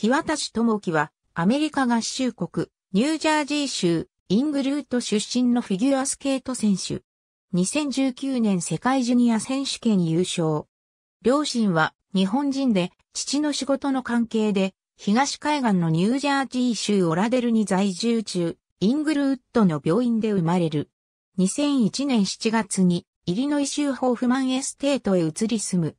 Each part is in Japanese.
樋渡知樹は、アメリカ合衆国、ニュージャージー州、イングルウッド出身のフィギュアスケート選手。2019年世界ジュニア選手権優勝。両親は日本人で、父の仕事の関係で、東海岸のニュージャージー州オラデルに在住中、イングルウッドの病院で生まれる。2001年7月に、イリノイ州ホフマンエステートへ移り住む。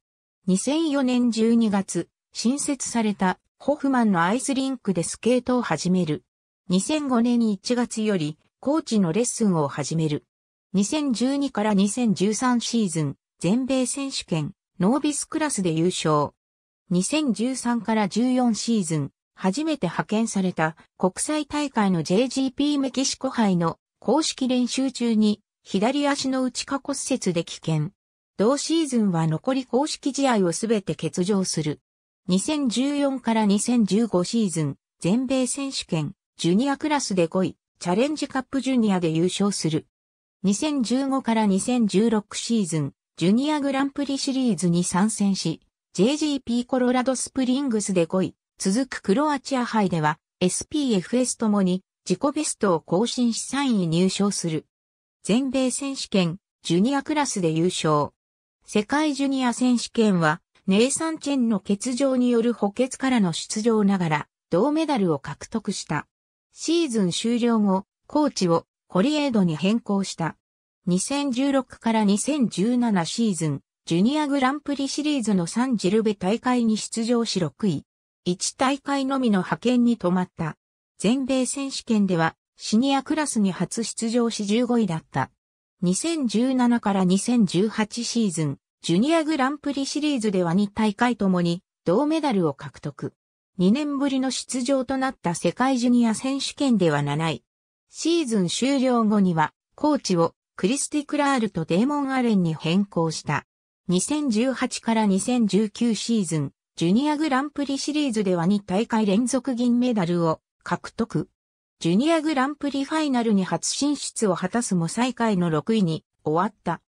2004年12月、新設されたホフマンのアイスリンクでスケートを始める。2005年1月より、コーチのレッスンを始める。2012から2013シーズン、全米選手権、ノービスクラスで優勝。2013から14シーズン、初めて派遣された国際大会の JGP メキシコ杯の公式練習中に左足の内下骨折で危険。同シーズンは残り公式試合をすべて欠場する。2014から2015シーズン、全米選手権、ジュニアクラスで5位、チャレンジカップジュニアで優勝する。2015から2016シーズン、ジュニアグランプリシリーズに参戦し、JGP コロラドスプリングスで5位、続くクロアチア杯では SPFS ともに自己ベストを更新し3位入賞する。全米選手権、ジュニアクラスで優勝。世界ジュニア選手権は、ネイサンチェンの欠場による補欠からの出場ながら、銅メダルを獲得した。シーズン終了後、コーチをコリエードに変更した。2016から2017シーズン、ジュニアグランプリシリーズのサンジルベ大会に出場し6位。1大会のみの派遣に止まった。全米選手権ではシニアクラスに初出場し15位だった。2017から2018シーズン、ジュニアグランプリシリーズでは2大会ともに銅メダルを獲得。2年ぶりの出場となった世界ジュニア選手権では7位。シーズン終了後には、コーチをクリスティ・クラールとデーモン・アレンに変更した。2018から2019シーズン、ジュニアグランプリシリーズでは2大会連続銀メダルを獲得。ジュニアグランプリファイナルに初進出を果たすも最下位の6位に終わった。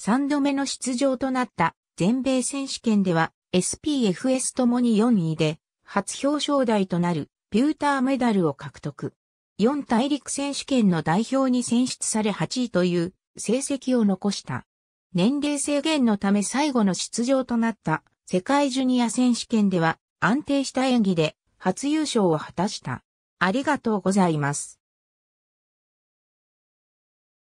3度目の出場となった全米選手権では SPFS ともに4位で初表彰台となるピューターメダルを獲得。4大陸選手権の代表に選出され8位という成績を残した。年齢制限のため最後の出場となった世界ジュニア選手権では安定した演技で初優勝を果たした。ありがとうございます。